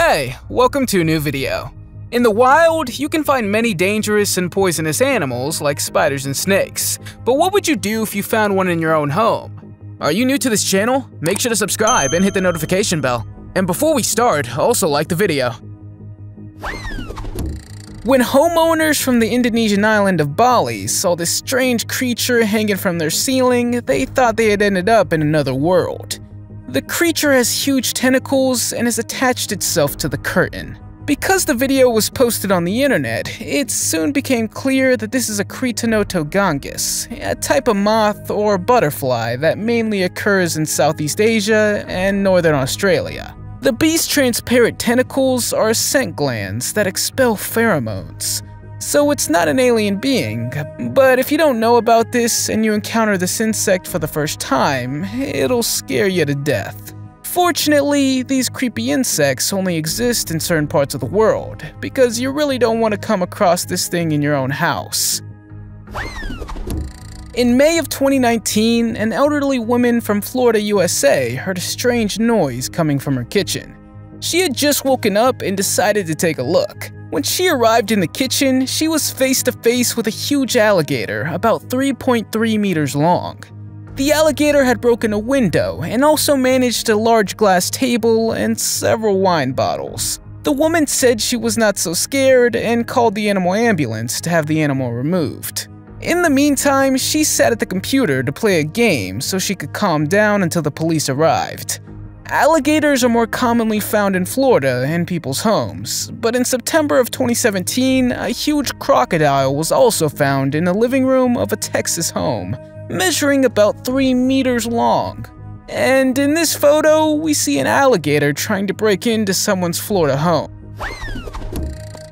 Hey, welcome to a new video. In the wild, you can find many dangerous and poisonous animals like spiders and snakes, but what would you do if you found one in your own home? Are you new to this channel? Make sure to subscribe and hit the notification bell. And before we start, also like the video. When homeowners from the Indonesian island of Bali saw this strange creature hanging from their ceiling, they thought they had ended up in another world. The creature has huge tentacles and has attached itself to the curtain. Because the video was posted on the internet, it soon became clear that this is a Creatonotos gangis, a type of moth or butterfly that mainly occurs in Southeast Asia and Northern Australia. The beast's transparent tentacles are scent glands that expel pheromones. So it's not an alien being, but if you don't know about this and you encounter this insect for the first time, it'll scare you to death. Fortunately, these creepy insects only exist in certain parts of the world, because you really don't want to come across this thing in your own house. In May of 2019, an elderly woman from Florida, USA heard a strange noise coming from her kitchen. She had just woken up and decided to take a look. When she arrived in the kitchen, she was face to face with a huge alligator about 3.3 meters long. The alligator had broken a window and also managed a large glass table and several wine bottles. The woman said she was not so scared and called the animal ambulance to have the animal removed. In the meantime, she sat at the computer to play a game so she could calm down until the police arrived. Alligators are more commonly found in Florida in people's homes, but in September of 2017, a huge crocodile was also found in the living room of a Texas home, measuring about 3 meters long. And in this photo, we see an alligator trying to break into someone's Florida home.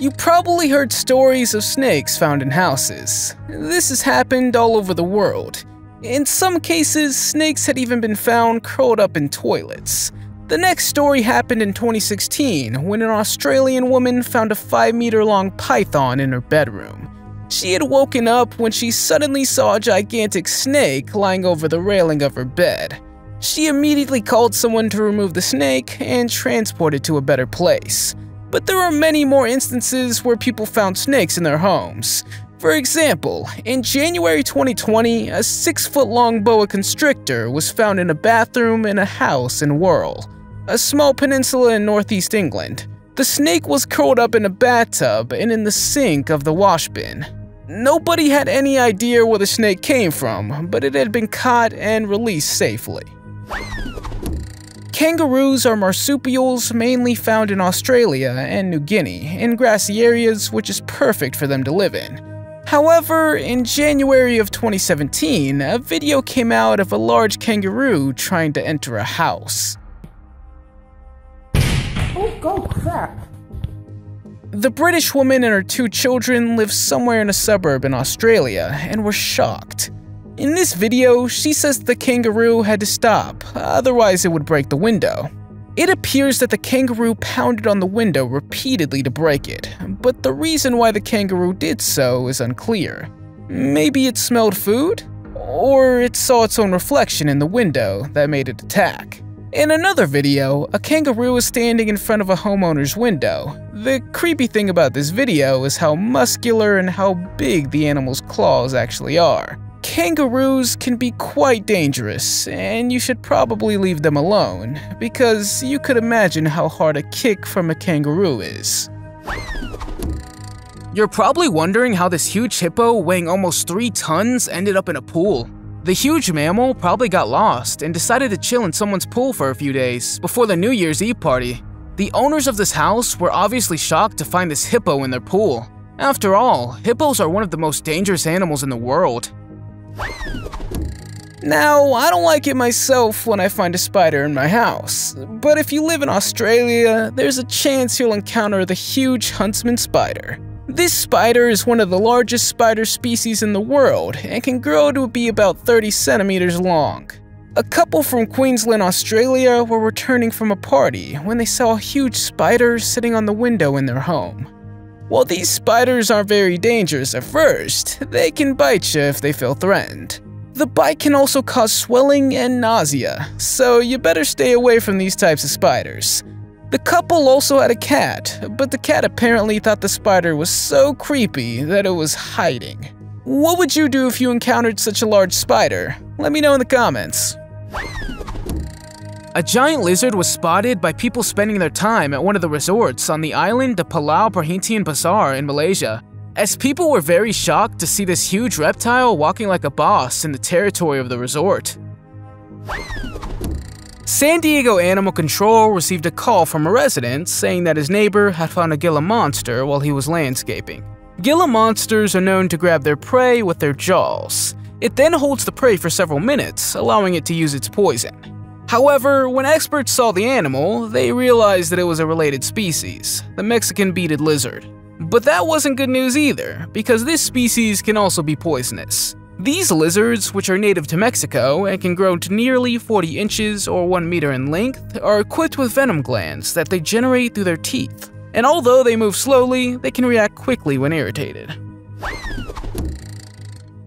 You probably heard stories of snakes found in houses. This has happened all over the world. In some cases, snakes had even been found curled up in toilets. The next story happened in 2016 when an Australian woman found a 5 meter long python in her bedroom. She had woken up when she suddenly saw a gigantic snake lying over the railing of her bed. She immediately called someone to remove the snake and transport it to a better place. But there are many more instances where people found snakes in their homes. For example, in January 2020, a 6 foot long boa constrictor was found in a bathroom in a house in Wirral, a small peninsula in northeast England. The snake was curled up in a bathtub and in the sink of the wash bin. Nobody had any idea where the snake came from, but it had been caught and released safely. Kangaroos are marsupials mainly found in Australia and New Guinea, in grassy areas which is perfect for them to live in. However, in January of 2017, a video came out of a large kangaroo trying to enter a house. Oh, go crap. The British woman and her two children lived somewhere in a suburb in Australia and were shocked. In this video, she says the kangaroo had to stop, otherwise it would break the window. It appears that the kangaroo pounded on the window repeatedly to break it, but the reason why the kangaroo did so is unclear. Maybe it smelled food? Or it saw its own reflection in the window that made it attack. In another video, a kangaroo is standing in front of a homeowner's window. The creepy thing about this video is how muscular and how big the animal's claws actually are. Kangaroos can be quite dangerous, and you should probably leave them alone, because you could imagine how hard a kick from a kangaroo is. You're probably wondering how this huge hippo weighing almost 3 tons ended up in a pool. The huge mammal probably got lost and decided to chill in someone's pool for a few days before the New Year's Eve party. The owners of this house were obviously shocked to find this hippo in their pool. After all, hippos are one of the most dangerous animals in the world, now, I don't like it myself when I find a spider in my house, but if you live in Australia, there's a chance you'll encounter the huge huntsman spider. This spider is one of the largest spider species in the world and can grow to be about 30 centimeters long. A couple from Queensland, Australia were returning from a party when they saw a huge spider sitting on the window in their home. While these spiders aren't very dangerous at first, they can bite you if they feel threatened. The bite can also cause swelling and nausea, so you better stay away from these types of spiders. The couple also had a cat, but the cat apparently thought the spider was so creepy that it was hiding. What would you do if you encountered such a large spider? Let me know in the comments. A giant lizard was spotted by people spending their time at one of the resorts on the island of Pulau Perhentian Besar in Malaysia. As people were very shocked to see this huge reptile walking like a boss in the territory of the resort. San Diego Animal Control received a call from a resident saying that his neighbor had found a Gila monster while he was landscaping. Gila monsters are known to grab their prey with their jaws. It then holds the prey for several minutes, allowing it to use its poison. However, when experts saw the animal, they realized that it was a related species, the Mexican beaded lizard. But that wasn't good news either, because this species can also be poisonous. These lizards, which are native to Mexico and can grow to nearly 40 inches or 1 meter in length, are equipped with venom glands that they generate through their teeth. And although they move slowly, they can react quickly when irritated.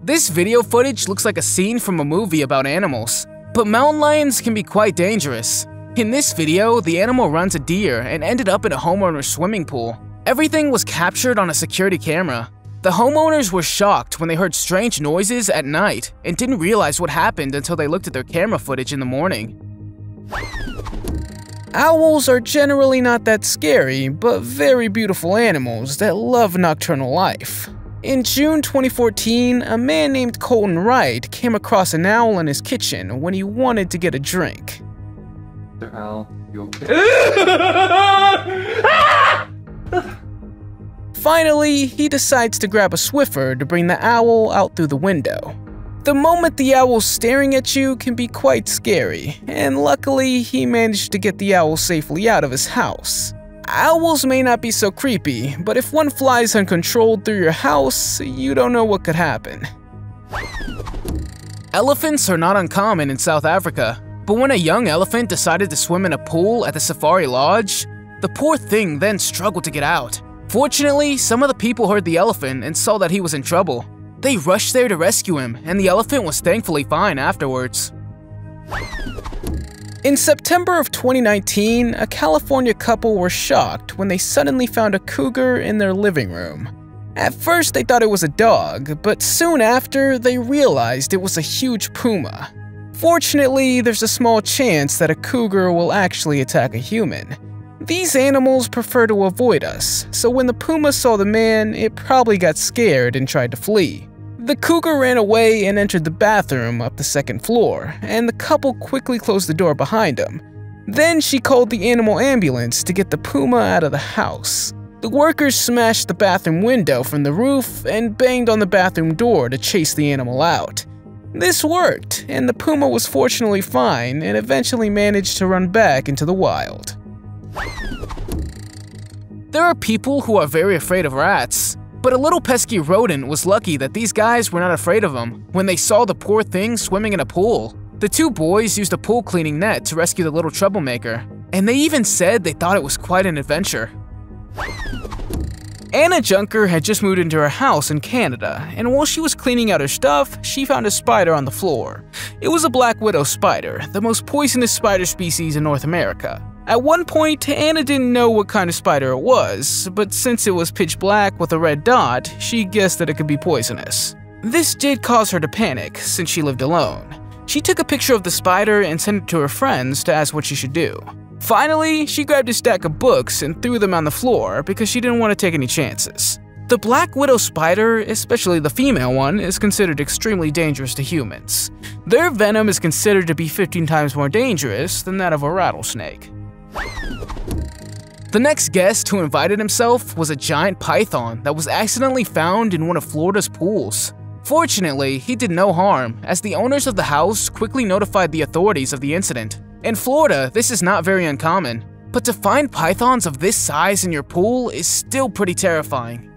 This video footage looks like a scene from a movie about animals, but mountain lions can be quite dangerous. In this video, the animal runs a deer and ended up in a homeowner's swimming pool. Everything was captured on a security camera, the homeowners were shocked when they heard strange noises at night and didn't realize what happened until they looked at their camera footage in the morning. Owls are generally not that scary, but very beautiful animals that love nocturnal life. In June 2014, a man named Colton Wright came across an owl in his kitchen when he wanted to get a drink. Mr. Owl, you okay? Finally, he decides to grab a Swiffer to bring the owl out through the window. The moment the owl's staring at you can be quite scary, and luckily he managed to get the owl safely out of his house. Owls may not be so creepy, but if one flies uncontrolled through your house, you don't know what could happen. Elephants are not uncommon in South Africa, but when a young elephant decided to swim in a pool at the Safari Lodge, the poor thing then struggled to get out. Fortunately, some of the people heard the elephant and saw that he was in trouble. They rushed there to rescue him, and the elephant was thankfully fine afterwards. In September of 2019, a California couple were shocked when they suddenly found a cougar in their living room. At first, they thought it was a dog, but soon after, they realized it was a huge puma. Fortunately, there's a small chance that a cougar will actually attack a human. These animals prefer to avoid us, so when the puma saw the man, it probably got scared and tried to flee. The cougar ran away and entered the bathroom up the second floor, and the couple quickly closed the door behind him. Then she called the animal ambulance to get the puma out of the house. The workers smashed the bathroom window from the roof and banged on the bathroom door to chase the animal out. This worked, and the puma was fortunately fine and eventually managed to run back into the wild. There are people who are very afraid of rats, but a little pesky rodent was lucky that these guys were not afraid of him when they saw the poor thing swimming in a pool. The two boys used a pool cleaning net to rescue the little troublemaker, and they even said they thought it was quite an adventure. Anna Junker had just moved into her house in Canada, and while she was cleaning out her stuff, she found a spider on the floor. It was a black widow spider, the most poisonous spider species in North America. At one point, Anna didn't know what kind of spider it was, but since it was pitch black with a red dot, she guessed that it could be poisonous. This did cause her to panic, since she lived alone. She took a picture of the spider and sent it to her friends to ask what she should do. Finally, she grabbed a stack of books and threw them on the floor because she didn't want to take any chances. The Black Widow spider, especially the female one, is considered extremely dangerous to humans. Their venom is considered to be 15 times more dangerous than that of a rattlesnake. The next guest who invited himself was a giant python that was accidentally found in one of Florida's pools. Fortunately, he did no harm, as the owners of the house quickly notified the authorities of the incident. In Florida, this is not very uncommon, but to find pythons of this size in your pool is still pretty terrifying.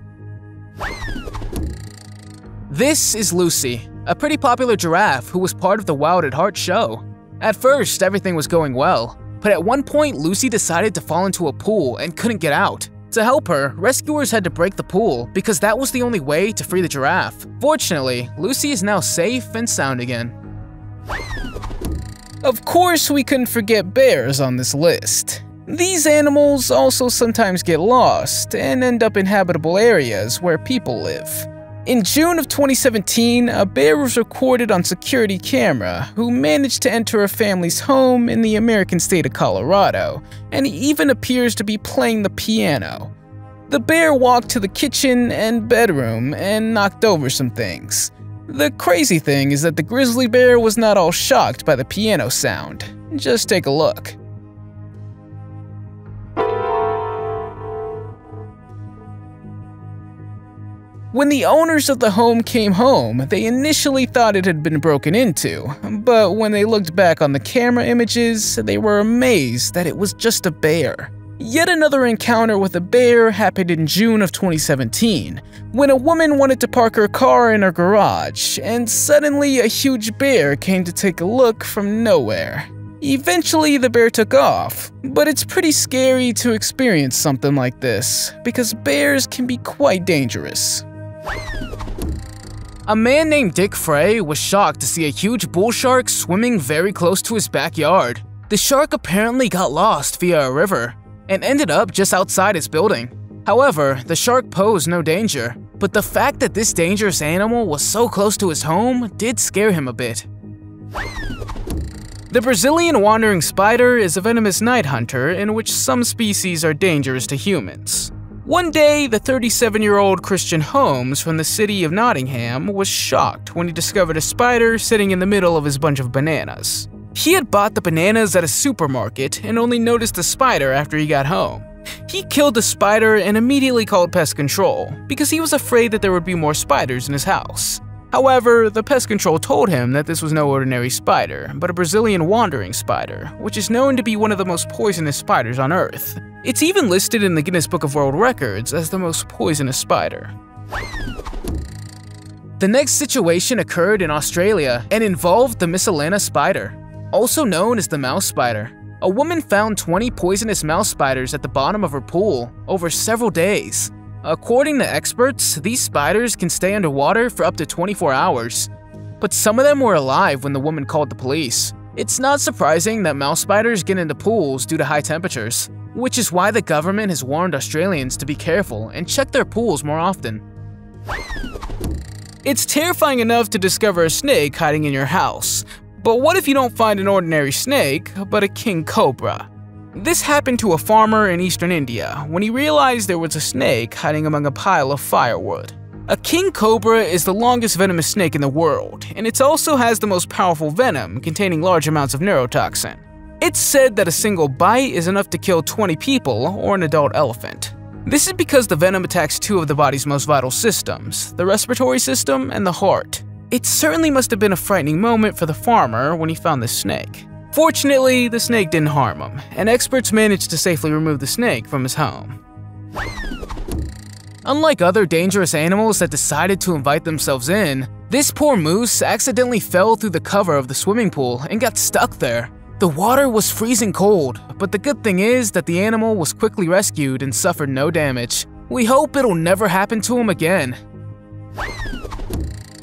This is Lucy, a pretty popular giraffe who was part of the Wild at Heart show. At first, everything was going well, but at one point Lucy decided to fall into a pool and couldn't get out. To help her, rescuers had to break the pool because that was the only way to free the giraffe. Fortunately, Lucy is now safe and sound again. Of course, we couldn't forget bears on this list. These animals also sometimes get lost and end up in habitable areas where people live. In June of 2017, a bear was recorded on security camera who managed to enter a family's home in the American state of Colorado, and he even appears to be playing the piano. The bear walked to the kitchen and bedroom and knocked over some things. The crazy thing is that the grizzly bear was not all shocked by the piano sound. Just take a look. When the owners of the home came home, they initially thought it had been broken into, but when they looked back on the camera images, they were amazed that it was just a bear. Yet another encounter with a bear happened in June of 2017, when a woman wanted to park her car in her garage, and suddenly a huge bear came to take a look from nowhere. Eventually, the bear took off, but it's pretty scary to experience something like this, because bears can be quite dangerous. A man named Dick Frey was shocked to see a huge bull shark swimming very close to his backyard. The shark apparently got lost via a river and ended up just outside his building. However, the shark posed no danger, but the fact that this dangerous animal was so close to his home did scare him a bit. The Brazilian wandering spider is a venomous night hunter in which some species are dangerous to humans. One day, the 37 year old Christian Holmes from the city of Nottingham was shocked when he discovered a spider sitting in the middle of his bunch of bananas. He had bought the bananas at a supermarket and only noticed the spider after he got home. He killed the spider and immediately called pest control because he was afraid that there would be more spiders in his house. However, the pest control told him that this was no ordinary spider, but a Brazilian wandering spider, which is known to be one of the most poisonous spiders on Earth. It's even listed in the Guinness Book of World Records as the most poisonous spider. The next situation occurred in Australia and involved the Missulena spider, also known as the mouse spider. A woman found 20 poisonous mouse spiders at the bottom of her pool over several days. According to experts, these spiders can stay underwater for up to 24 hours, but some of them were alive when the woman called the police. It's not surprising that mouse spiders get into pools due to high temperatures which is why the government has warned Australians to be careful and check their pools more often. It's terrifying enough to discover a snake hiding in your house, but what if you don't find an ordinary snake, but a king cobra? This happened to a farmer in eastern India when he realized there was a snake hiding among a pile of firewood. A king cobra is the longest venomous snake in the world, and it also has the most powerful venom containing large amounts of neurotoxin. It's said that a single bite is enough to kill 20 people or an adult elephant. This is because the venom attacks two of the body's most vital systems, the respiratory system and the heart. It certainly must have been a frightening moment for the farmer when he found the snake. Fortunately, the snake didn't harm him, and experts managed to safely remove the snake from his home. Unlike other dangerous animals that decided to invite themselves in, this poor moose accidentally fell through the cover of the swimming pool and got stuck there. The water was freezing cold, but the good thing is that the animal was quickly rescued and suffered no damage. We hope it'll never happen to him again.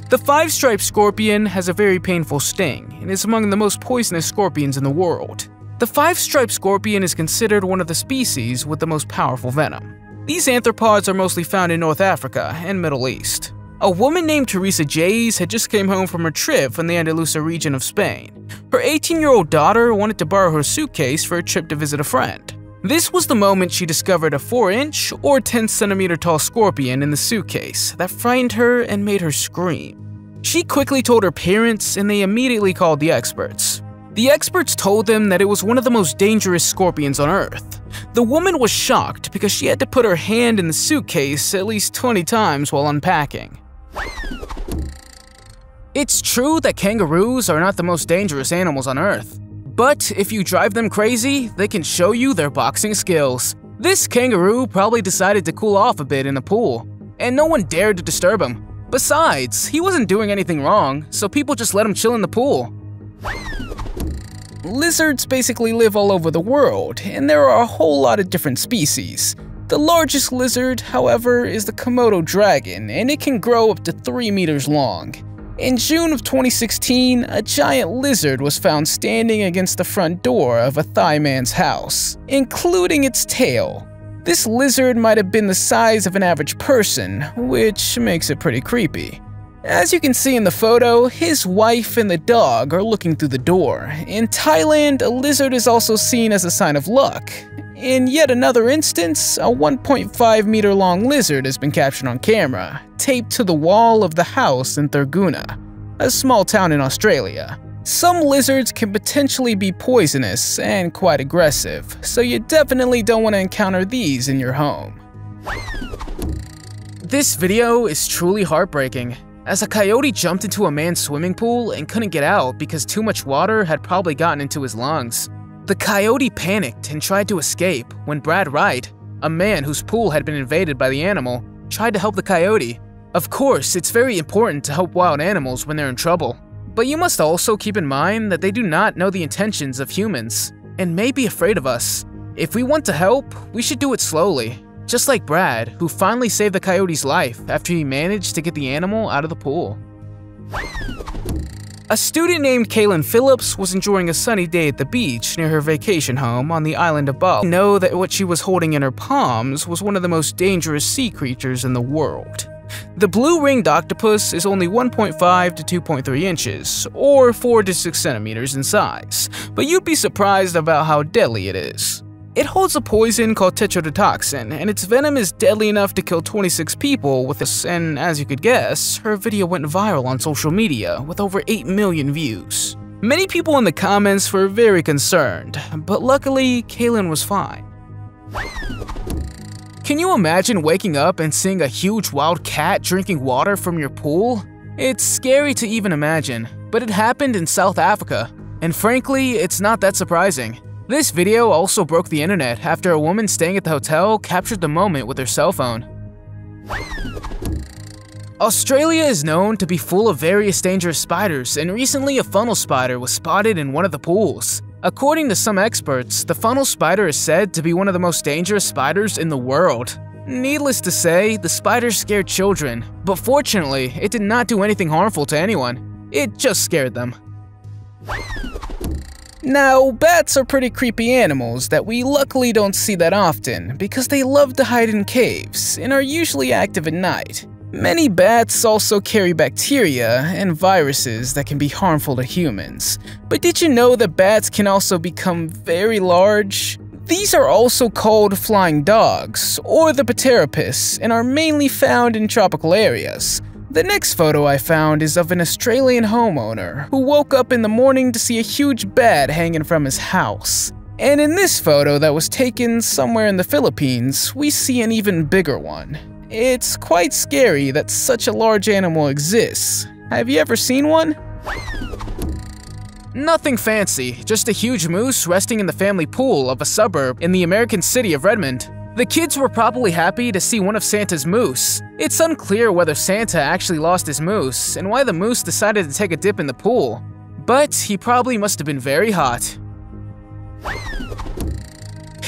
The five-striped scorpion has a very painful sting and is among the most poisonous scorpions in the world. The five-striped scorpion is considered one of the species with the most powerful venom. These arthropods are mostly found in North Africa and Middle East. A woman named Teresa Jays had just came home from her trip from the Andalusia region of Spain. Her 18-year-old daughter wanted to borrow her suitcase for a trip to visit a friend. This was the moment she discovered a 4-inch or 10-centimeter tall scorpion in the suitcase that frightened her and made her scream. She quickly told her parents and they immediately called the experts. The experts told them that it was one of the most dangerous scorpions on Earth. The woman was shocked because she had to put her hand in the suitcase at least 20 times while unpacking. It's true that kangaroos are not the most dangerous animals on Earth, but if you drive them crazy, they can show you their boxing skills. This kangaroo probably decided to cool off a bit in the pool, and no one dared to disturb him. Besides, he wasn't doing anything wrong, so people just let him chill in the pool. Lizards basically live all over the world, and there are a whole lot of different species. The largest lizard, however, is the Komodo dragon, and it can grow up to 3 meters long. In June of 2016, a giant lizard was found standing against the front door of a Thai man's house, including its tail. This lizard might have been the size of an average person, which makes it pretty creepy. As you can see in the photo, his wife and the dog are looking through the door. In Thailand, a lizard is also seen as a sign of luck. In yet another instance, a 1.5 meter long lizard has been captured on camera, taped to the wall of the house in Thurgoona, a small town in Australia. Some lizards can potentially be poisonous and quite aggressive, so you definitely don't want to encounter these in your home. This video is truly heartbreaking as a coyote jumped into a man's swimming pool and couldn't get out because too much water had probably gotten into his lungs. The coyote panicked and tried to escape when Brad Wright, a man whose pool had been invaded by the animal, tried to help the coyote. Of course, it's very important to help wild animals when they're in trouble, but you must also keep in mind that they do not know the intentions of humans and may be afraid of us. If we want to help, we should do it slowly just like Brad, who finally saved the coyote's life after he managed to get the animal out of the pool. A student named Kaylin Phillips was enjoying a sunny day at the beach near her vacation home on the island of Bali. Know that what she was holding in her palms was one of the most dangerous sea creatures in the world. The blue-ringed octopus is only 1.5 to 2.3 inches, or 4 to 6 centimeters in size, but you'd be surprised about how deadly it is. It holds a poison called tetrodotoxin, and its venom is deadly enough to kill 26 people with this, and as you could guess, her video went viral on social media with over 8 million views. Many people in the comments were very concerned, but luckily, Kaylin was fine. Can you imagine waking up and seeing a huge wild cat drinking water from your pool? It's scary to even imagine, but it happened in South Africa, and frankly, it's not that surprising. This video also broke the internet after a woman staying at the hotel captured the moment with her cell phone. Australia is known to be full of various dangerous spiders, and recently a funnel spider was spotted in one of the pools. According to some experts, the funnel spider is said to be one of the most dangerous spiders in the world. Needless to say, the spider scared children, but fortunately, it did not do anything harmful to anyone. It just scared them. Now, bats are pretty creepy animals that we luckily don't see that often because they love to hide in caves and are usually active at night. Many bats also carry bacteria and viruses that can be harmful to humans. But did you know that bats can also become very large? These are also called flying dogs, or the pteropus, and are mainly found in tropical areas. The next photo I found is of an Australian homeowner who woke up in the morning to see a huge bed hanging from his house. And in this photo that was taken somewhere in the Philippines, we see an even bigger one. It's quite scary that such a large animal exists. Have you ever seen one? Nothing fancy, just a huge moose resting in the family pool of a suburb in the American city of Redmond. The kids were probably happy to see one of Santa's moose. It's unclear whether Santa actually lost his moose and why the moose decided to take a dip in the pool, but he probably must have been very hot.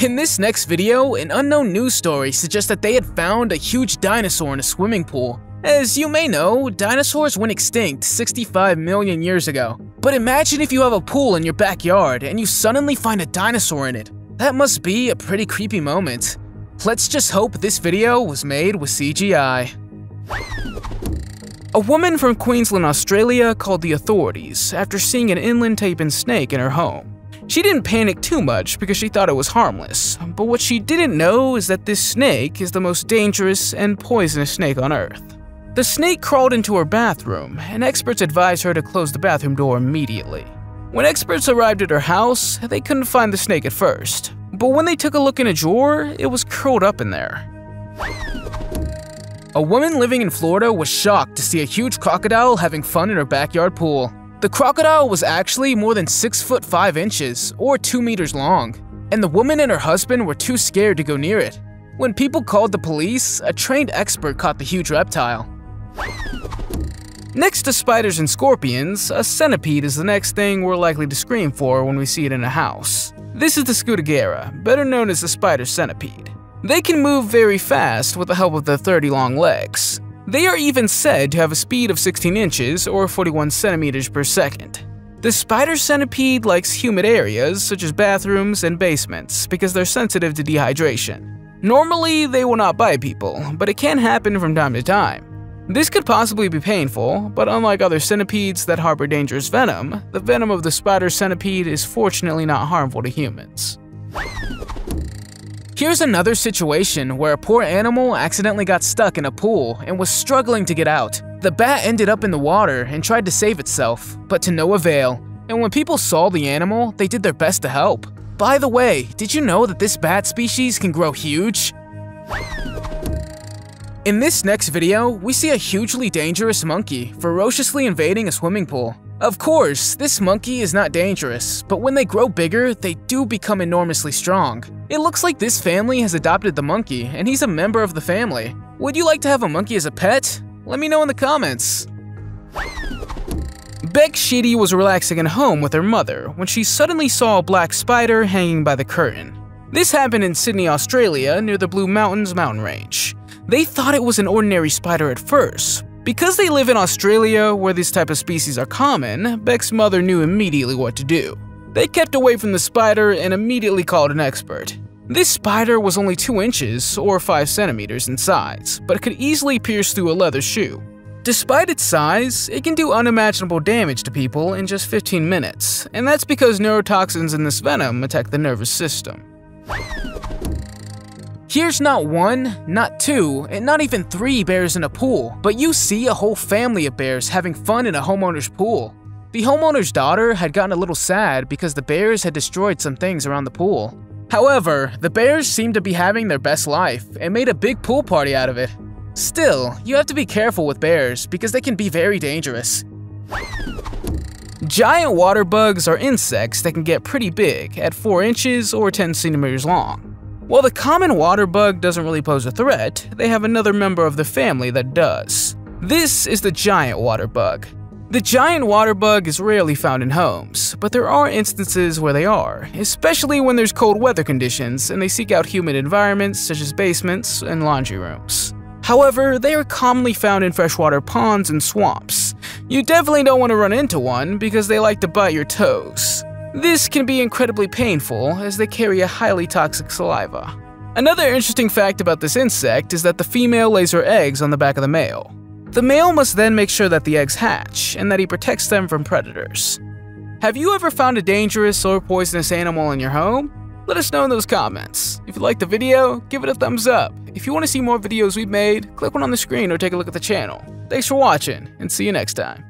In this next video, an unknown news story suggests that they had found a huge dinosaur in a swimming pool. As you may know, dinosaurs went extinct 65 million years ago. But imagine if you have a pool in your backyard and you suddenly find a dinosaur in it. That must be a pretty creepy moment. Let's just hope this video was made with CGI. A woman from Queensland, Australia called the authorities after seeing an inland taipan snake in her home. She didn't panic too much because she thought it was harmless, but what she didn't know is that this snake is the most dangerous and poisonous snake on Earth. The snake crawled into her bathroom, and experts advised her to close the bathroom door immediately. When experts arrived at her house, they couldn't find the snake at first, but when they took a look in a drawer, it was curled up in there. A woman living in Florida was shocked to see a huge crocodile having fun in her backyard pool. The crocodile was actually more than 6 foot 5 inches, or 2 meters long, and the woman and her husband were too scared to go near it. When people called the police, a trained expert caught the huge reptile. Next to spiders and scorpions, a centipede is the next thing we're likely to scream for when we see it in a house. This is the Scutigera, better known as the spider centipede. They can move very fast with the help of their 30 long legs. They are even said to have a speed of 16 inches or 41 centimeters per second. The spider centipede likes humid areas such as bathrooms and basements because they're sensitive to dehydration. Normally, they will not bite people, but it can happen from time to time. This could possibly be painful, but unlike other centipedes that harbor dangerous venom, the venom of the spider centipede is fortunately not harmful to humans. Here's another situation where a poor animal accidentally got stuck in a pool and was struggling to get out. The bat ended up in the water and tried to save itself, but to no avail. And when people saw the animal, they did their best to help. By the way, did you know that this bat species can grow huge? In this next video, we see a hugely dangerous monkey ferociously invading a swimming pool. Of course, this monkey is not dangerous, but when they grow bigger, they do become enormously strong. It looks like this family has adopted the monkey, and he's a member of the family. Would you like to have a monkey as a pet? Let me know in the comments. Beck Sheedy was relaxing at home with her mother when she suddenly saw a black spider hanging by the curtain. This happened in Sydney, Australia, near the Blue Mountains mountain range. They thought it was an ordinary spider at first. Because they live in Australia, where this type of species are common, Beck's mother knew immediately what to do. They kept away from the spider and immediately called an expert. This spider was only 2 inches, or 5 centimeters in size, but it could easily pierce through a leather shoe. Despite its size, it can do unimaginable damage to people in just 15 minutes, and that's because neurotoxins in this venom attack the nervous system. Here's not one, not two, and not even three bears in a pool, but you see a whole family of bears having fun in a homeowner's pool. The homeowner's daughter had gotten a little sad because the bears had destroyed some things around the pool. However, the bears seemed to be having their best life and made a big pool party out of it. Still, you have to be careful with bears because they can be very dangerous. Giant water bugs are insects that can get pretty big, at 4 inches or 10 centimeters long. While the common water bug doesn't really pose a threat, they have another member of the family that does. This is the giant water bug. The giant water bug is rarely found in homes, but there are instances where they are, especially when there's cold weather conditions and they seek out humid environments such as basements and laundry rooms. However, they are commonly found in freshwater ponds and swamps. You definitely don't want to run into one because they like to bite your toes. This can be incredibly painful as they carry a highly toxic saliva. Another interesting fact about this insect is that the female lays her eggs on the back of the male. The male must then make sure that the eggs hatch and that he protects them from predators. Have you ever found a dangerous or poisonous animal in your home? Let us know in those comments. If you liked the video, give it a thumbs up. If you want to see more videos we've made, click one on the screen or take a look at the channel. Thanks for watching, and see you next time.